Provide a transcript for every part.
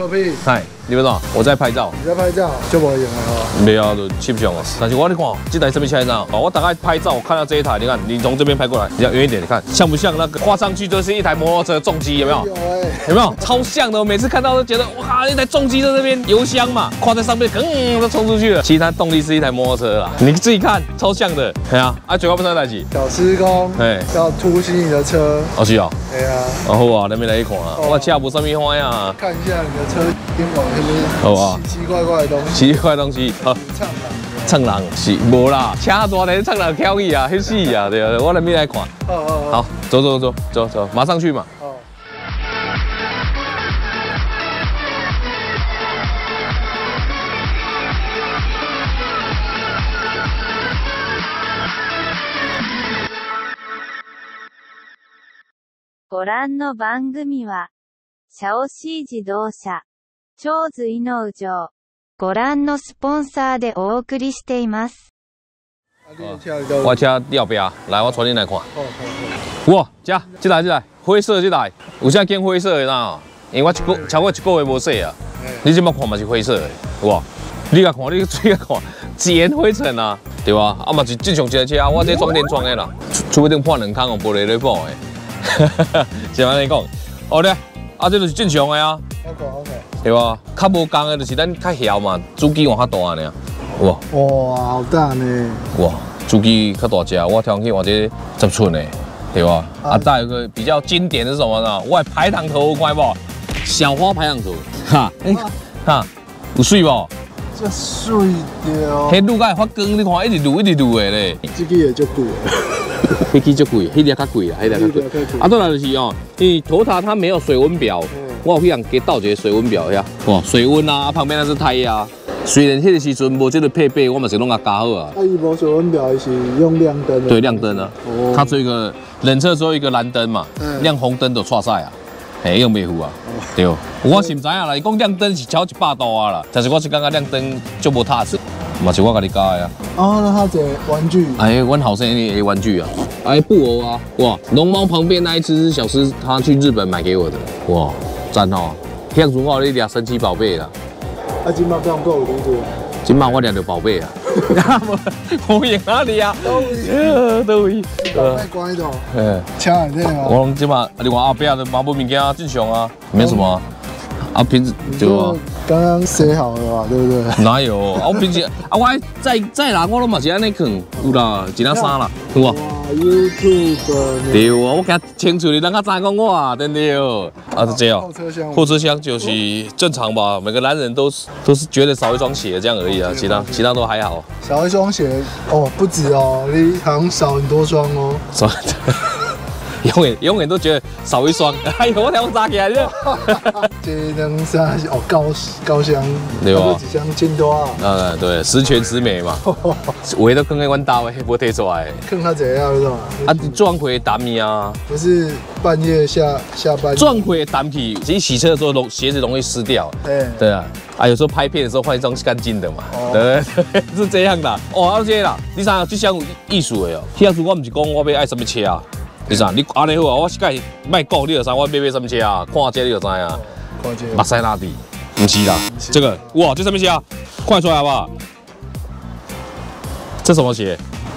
可比，嗨，你们怎？我在拍照。你在拍照就无用了哦。没有，就翕相哦。但是我你看，这台什么车呢？哦，我大概拍照，我看到这一台，你看，你从这边拍过来，你要远一点，你看像不像那个画上去就是一台摩托车重机，有没有？有哎，有没有？超像的，我每次看到都觉得哇，一台重机在这边油箱嘛，挂在上面，噔，就冲出去了。其实它动力是一台摩托车啦，你自己看，超像的。对啊，啊，嘴巴不知道在几。小施工，哎，要突袭你的车。哦是哦。对啊。然后啊，那边来一款啊，我车不什么花呀。看一下你的车边往那边。好啊。奇奇怪怪的东西。奇怪东西。好。唱人。唱人是无啦，车大的唱人挑伊啊，去死啊，对啊，我那边来看。好好好。好，走走走走走，马上去嘛。ご覧の番組は、シャオシー自動車、 超随能城、ご覧のスポンサーでお送りしています。我车要不要？来，我传进来看。哇，这这台这台灰色这台，有啥见灰色的呐？因为我一个超过一个月无洗啊。你这么看嘛是灰色的，哇！你甲看，你注意看，尖灰尘啊，对吧？啊嘛是正常一台车啊，我这装电装的啦，除非顶破两空用玻璃来补的。是安尼讲，哦咧，啊，这就是正常的啊。OK OK。 对吧？较无共的就是咱较小嘛，主机换较大呢。哇哇，好大呢！哇，主机较大只，我听去或者十寸的，对吧？啊，再一个比较经典的是什么呢？我排挡头看不？小花排挡头，哈，哎，哈，有水不？这水掉。迄路盖发光，你看一直路一直路的咧。这个也足贵。飞机就贵，迄个较贵啦，迄个较贵。啊，再来就是哦，你头塔它没有水温表，我有去人给倒一个水温表呀。哇，水温啊，旁边那是胎压。虽然迄个时阵无这个配备，我嘛是拢甲加好啊。啊，伊无水温表是用亮灯。对，亮灯啊。哦。它这个冷车只有一个蓝灯嘛，亮红灯就错赛啊。哎，用袂赴啊。对。我是唔知影啦，伊讲亮灯是超一百度啊啦，但是我是感觉亮灯就无踏实。嘛是我甲你教的啊。哦，那他这玩具？哎，阮好生的玩具啊。哎，布偶啊，哇！龙猫旁边那一只是小狮，他去日本买给我的。哇，赞哦！像如我你掠神奇宝贝啦。啊，金马不用够，有工作。今麦我掠着宝贝啊。我赢哪里啊？都会，都会。太乖了。哎，抢这个。我今麦，你话后边的麻布物件正常啊，没什么。啊，平时就刚刚写好了嘛，对不对？哪有？啊，我平时啊，我再再拿我都嘛是安尼啃，有啦，一两三啦，有无？YouTube 对啊，我给他清楚的，人家赞讲我啊，对不对？啊，是这样。后车厢，后车厢就是正常吧，每个男人都是都是觉得少一双鞋这样而已啊，其他其他都还好。少一双鞋哦，不止哦，你好像少很多双哦。少。永远永远都觉得少一双，哎呦，我条扎起来了。这能啥哦高高香，对吧？几箱千多啊？嗯，对，十全十美嘛。围都坑一弯大，不推出来。坑他怎样是吧？啊，撞回打米啊！不是半夜下下班。撞回打米，其实洗车的时候容鞋子容易湿掉。对对啊，啊，有时候拍片的时候换一双干净的嘛。对对，是这样的。哦，而且啦，你啥就像艺术的哦。下次我唔是讲我要爱什么车啊？你啥？你安尼好啊！我是介卖讲，你就知我买买什么车啊？看这你就知啊。看这。马塞拉蒂，不是啦。这个哇，这什么车啊？快出来好不好？这什么鞋？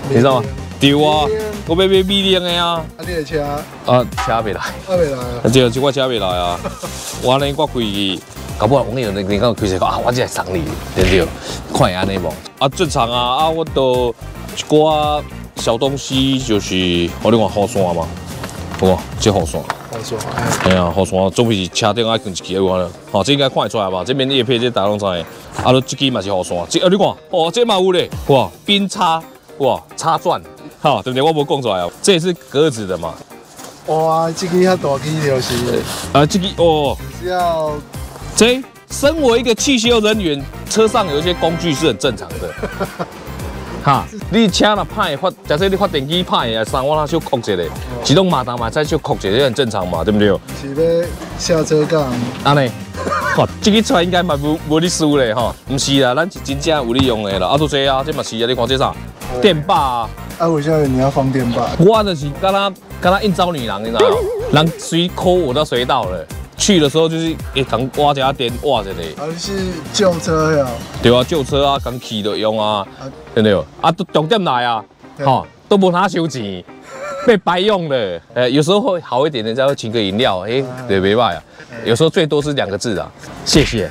你知道吗？丢啊！我买买 B 零的啊。啊，你的车？啊，车未来。车未来啊？这这我车未来啊。我安尼，我开去，搞不好我跟你你讲开车啊，我这来送你，对不对？快安尼无？啊，正常啊啊，我都一挂。小东西就是，我你看雨伞嘛，哇，这雨伞，雨伞，哎呀，雨伞总比车顶爱更一支我了，哦，这应该看得出来吧？这边叶片这大拢知，啊，都这支嘛是雨伞，这啊你看，哦，这嘛有嘞，哇，冰叉，哇，叉钻，哈，对不对？我无讲出来啊，这也是格子的嘛。哇，这支遐大支就是，啊，这支哦，是要，这身为一个汽修人员，车上有一些工具是很正常的。哈，你车若歹发，假设你发电机歹啊，三我那小扩一下，自动马达嘛再小扩一下，也很正常嘛，对不对？是要下车杠。安尼，哈，这个车应该嘛无无你输嘞哈，唔是啦，咱是真正有你用的啦。啊，都这啊，这嘛是啊，你看这啥？电霸啊。啊，为啥你要放电霸？我就是跟他跟他应招女郎，你知道吗？人随抠我都随到了。去的时候就是一刚挖一下电挖着嘞。还是旧车呀？对啊，旧车啊，刚起的用啊，对不对？啊，都重点来啊，哈，都不拿收钱。被白用了，呃，有时候会好一点，人家会请个饮料，哎，对，没办啊。有时候最多是两个字啊，谢谢。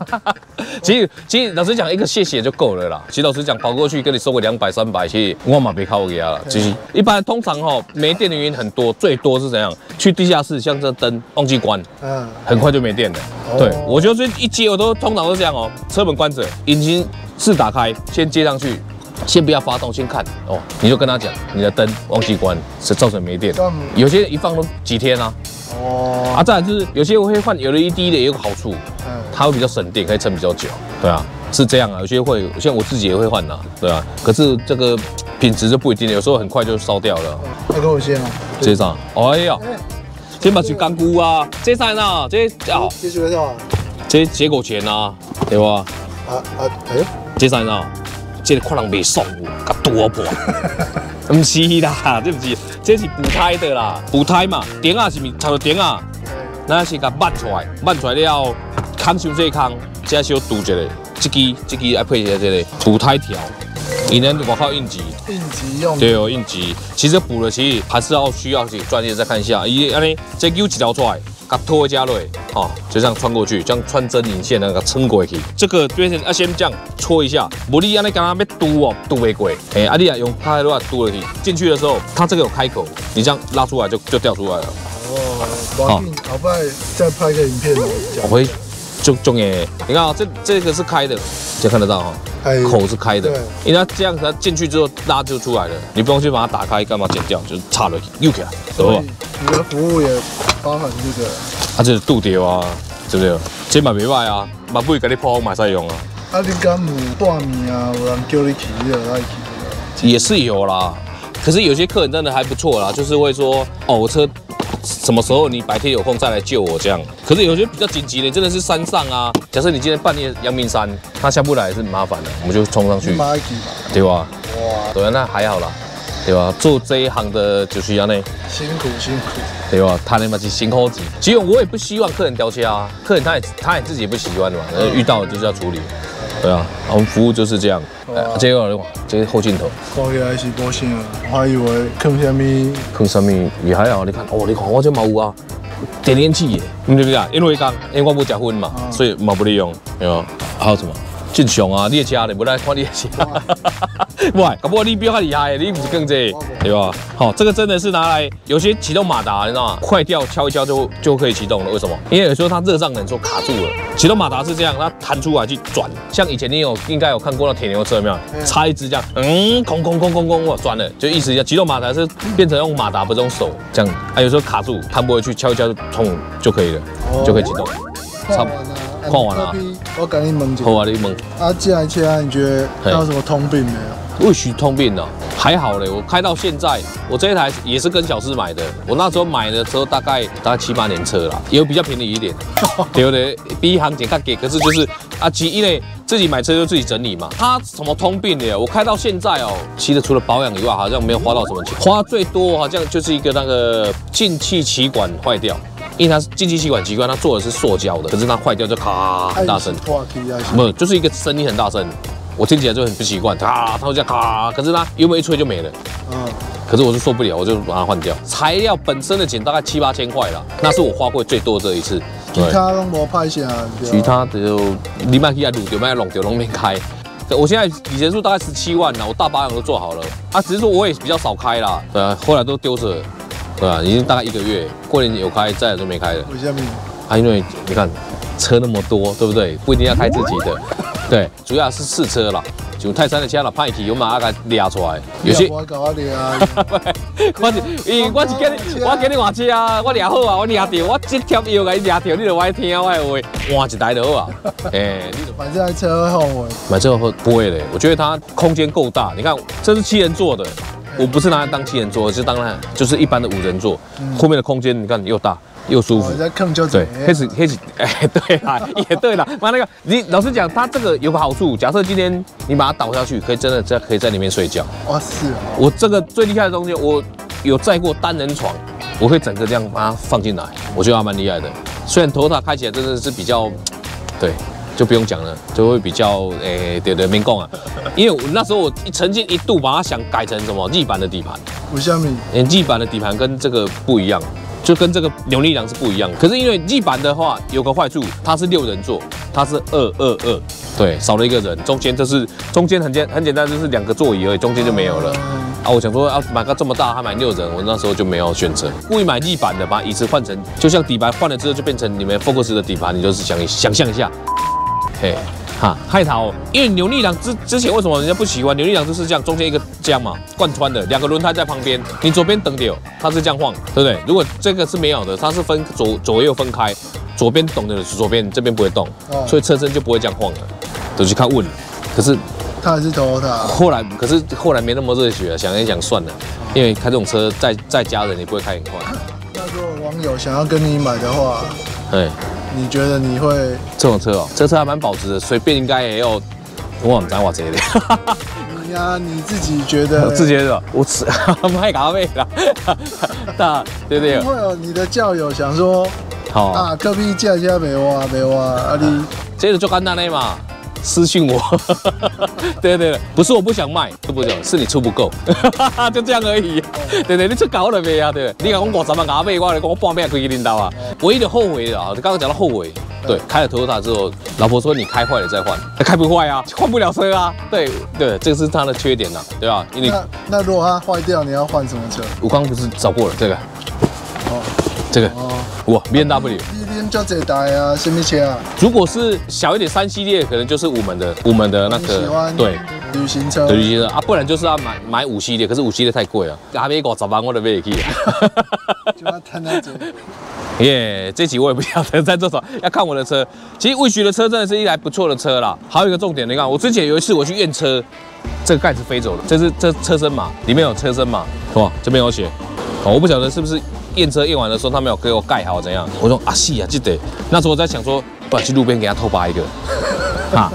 其实，其实老实讲，一个谢谢就够了啦。其实老实讲，跑过去跟你收个两百、三百，其实我嘛别靠给他了。其实一般通常哈，没电的原因很多，最多是怎样？去地下室，像这灯忘记关，嗯，很快就没电了。对，我就是一接我都通常都这样哦，车门关着，引擎室打开，先接上去。先不要发动，先看哦。你就跟他讲，你的灯忘记关，是造成没电。有些一放都几天啊。哦。啊，再来就是有些我会换 LED 的，也有个好处，嗯，它会比较省电，可以撑比较久。对啊，是这样啊。有些会，像我自己也会换呐，对啊。可是这个品质就不一定，有时候很快就烧掉了。那给我先啊。这上，哎呀，先把去干菇啊，这上呢，这啊，这是什么？这结果钱啊，对吧？啊啊，哎，这上呢？这个可能未爽，较多破。唔是啦，这不是，这是补胎的啦，补胎嘛，顶啊是咪差不多点啊，那是甲抹出来，抹出来了，康修这康，再小堵一下，这支这支要配一下这个补胎条，以前我靠应急，应急用，对哦，应急，其实补了其实还是要需要去专业再看一下，伊安尼这揪一条出来。把拖加落，哦，就这样穿过去，这样穿针引线那个撑过去。这个变成要先这样搓一下，无你安尼刚刚要堵哦，堵未过。哎，阿弟啊，用开的话堵了去。进去的时候，它这个有开口，你这样拉出来就就掉出来了。哦，好，好，不再拍个影片。我会就中诶，你看啊，这这个是开的，就看得到哈。口是开的，因为它这样它进去之后拉就出来了，你不用去把它打开，干嘛剪掉，就是插了又起来，对吧？你的服务也包含这个，啊，这是度掉啊，对不对？这嘛没坏啊，嘛不会给你破坏买使用啊。啊，你敢有大米啊？有人叫你骑的，那骑也是有啦，可是有些客人真的还不错啦，就是会说，哦，我车。什么时候你白天有空再来救我这样？可是有些比较紧急的，真的是山上啊。假设你今天半夜阳明山，他下不来是很麻烦的，我们就冲上去，对吧？哇，对啊，那还好啦，对吧？做这一行的就是要那辛苦辛苦，对吧？他那嘛是辛苦子。其实我也不希望客人掉车啊，客人他也他也自己也不喜欢的嘛，遇到就是要处理。对啊，我们服务就是这样。这个这个后镜头，看起来是保险啊，我还以为坑什么？坑什么也还好，你看哦，你看我这毛有啊，点烟器耶，你知不知啊？因为讲，因为我不结婚嘛，所以冇不利用，对吧？还有什么？正常啊，你的车你不来看你的车，喂，搞不好你比较厉害，你不是更这，对吧？好，这个真的是拿来有些启动马达，你知道吗？坏掉敲一敲就就可以启动了。为什么？因为有时候它热胀冷缩卡住了。启动马达是这样，它弹出来去转，像以前你有应该有看过那铁牛车没有？插一支这样，嗯，空空空空空，我转了，就意思一下，启动马达是变成用马达不是用手这样，啊，有时候卡住弹不回去，敲一敲就通就可以了，就可以启动，差不多。看完了，我跟你问一下。好啊，你问。啊，这台车你觉得它有什么通病没有？未许通病呢，还好嘞。我开到现在，我这一台也是跟小四买的。我那时候买的时候大概大概七八年车了，也比较便宜一点，对不对？比行情更给，可是就是啊，其因为自己买车就自己整理嘛。它什么通病的？我开到现在哦，其实除了保养以外，好像没有花到什么钱。花最多好像就是一个那个进气歧管坏掉。因为它是进气气管机关，它做的是塑胶的，可是它坏掉就咔很大声，没有，就是一个声音很大声，我听起来就很不习惯，咔，它会这样咔，可是它油门一吹就没了，嗯，可是我是受不了，我就把它换掉。材料本身的钱大概七八千块了，那是我花过最多这一次。其他都没拍下，其他的就你买起来卤掉，买弄掉，弄面开。我现在里程数大概十七万了，我大保养都做好了，啊，只是说我也比较少开啦，对啊，后来都丢着。对啊，已经大概一个月，过年有开，再就没开了。为什么？啊，因为你看车那么多，对不对？不一定要开自己的，对，主要是试车了。就泰山的车了，派去有马给抓出来。有些我搞你啊！我是，因为我是跟你，我跟你换车啊，我抓好啊，我抓到，我这条腰给你抓到，你就爱听我的话，换一台就好啊。哎，买这台车会后悔？买这个会不会嘞？我觉得它空间够大，你看这是七人座的。我不是拿来当七人座，是当然就是一般的五人座，后面的空间你看又大又舒服。在坑就对，黑子黑子，哎，对啦，也对啦。妈那个，你老实讲，它这个有个好处，假设今天你把它倒下去，可以真的在可以在里面睡觉。哇，是啊。我这个最厉害的东西，我有载过单人床，我会整个这样把它放进来，我觉得还蛮厉害的。虽然 Toyota 开起来真的是比较，对，就不用讲了，就会比较诶，对对，民工啊，因为我那时候我曾经一度把它想改成什么日版的底盘，五香米，日版的底盘跟这个不一样。就跟这个扭力梁是不一样，可是因为 G 版的话有个坏处，它是六人座，它是二二二，对，少了一个人，中间就是中间很简很简单，就是两个座椅而已，中间就没有了。啊，我想说要买个这么大，还买六人，我那时候就没有选择，故意买 G 版的，把椅子换成，就像底盘换了之后就变成你们 Focus 的底盘，你就是想想象一下，嘿。哈，海淘，因为扭力梁之之前为什么人家不喜欢扭力梁就是这样，中间一个这样嘛，贯穿的两个轮胎在旁边，你左边等掉，它是这样晃，对不对？如果这个是没有的，它是分左左右分开，左边懂的是左边，这边不会动，所以车身就不会这样晃了。都去看问，可是他还是投他。后来可是后来没那么热血了，想一想算了，因为开这种车在在家人也不会开很快。那如果网友想要跟你买的话，对。你觉得你会这种车哦？这车还蛮保值的，随便应该也有我唔知我这的。你呀，你自己觉得？自己的，我吃 卖咖啡啦。大对对。会有你的教友想说，好啊，隔壁价价没哇没有，啊你这个就简单嘞嘛。私信我，对对对，不是我不想卖，对不是？是你出不够，就这样而已。对对，你出高了没啊？对，你讲我五十万牙买，我来讲我半辈可以领导啊。唯一的后悔的啊，刚刚讲到后悔，对，开了 Toyota 之后，老婆说你开坏了再换，开不坏啊，换不了车啊。对对，这个是它的缺点呐，对吧？那那如果它坏掉，你要换什么车？我刚刚不是找过了这个，哦，这个，哦，哇，B N W。叫这台啊，什么车啊？如果是小一点三系列，可能就是五门的，五门的那个，对，旅行车，旅行车啊，不然就是要买买五系列，可是五系列太贵了，还没五十万我都买得起。耶，这期我也不晓得在做什么，要看我的车。其实魏徐的车真的是一台不错的车啦。还有一个重点，你看，我之前有一次我去验车，这个盖子飞走了，这是这车身码，里面有车身码，是吧？这边有写，我不晓得是不是。验车验完的时候，他没有给我盖好怎样？我说啊，是啊，记得。那时候我在想说，不然去路边给他偷拔一个。啊，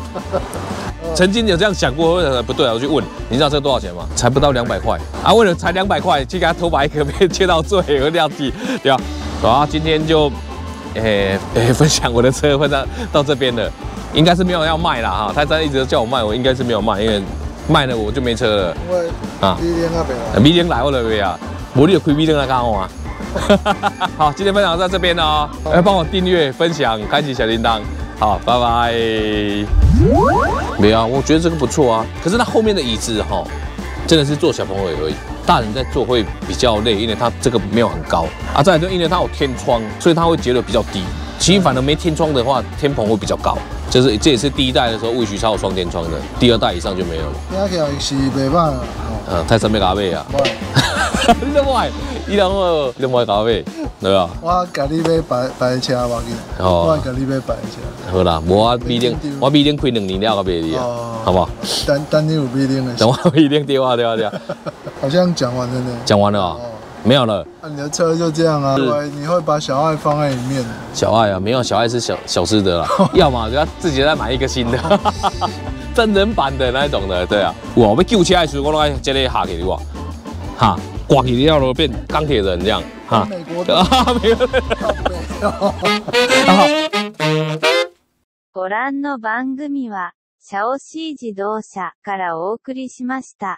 曾经有这样想过，不对啊，我去问，你知道这多少钱吗？才不到两百块啊！为了才两百块去给他偷拔一个，被切到最有量级，对吧？好，今天就诶诶分享我的车，分享到这边了，应该是没有要卖了哈。泰山一直叫我卖，我应该是没有卖，因为卖了我就没车了。啊，明天那边，明天来我那边啊，我你有开 V 灯来看我啊。好，今天分享到这边哦，要帮我订阅、分享、开启小铃铛。好，拜拜。没有啊，我觉得这个不错啊。可是它后面的椅子哈，真的是坐小朋友而已，大人在坐会比较累，因为它这个没有很高啊。再就因为它有天窗，所以它会觉得比较低。其实反而没天窗的话，天棚会比较高。就是这也是第一代的时候，魏徐超有双天窗的，第二代以上就没有了。那条是没办法。嗯，太上面咖啡啊。你怎么买？你两我，你买咖啡，对啊？我甲你买白白车，我给你。哦。我甲你买白车。好啦，我必定，我必定开两年了个别的，好不好？等等你有必定的。等我必定电话，电话，电话。好像讲完了呢。讲完了啊。没有了。那你的车就这样啊？对，你会把小爱放在里面。小爱啊，没有，小爱是小小师的啦。要么就要自己再买一个新的，真人版的那种的，对啊。哇，要救车的时候，我拢爱这里下去的哇，哈。挂起掉了变钢铁人这样，哈，美国的啊，没有，ご覧の番組は、シャオシー自動車からお送りしました。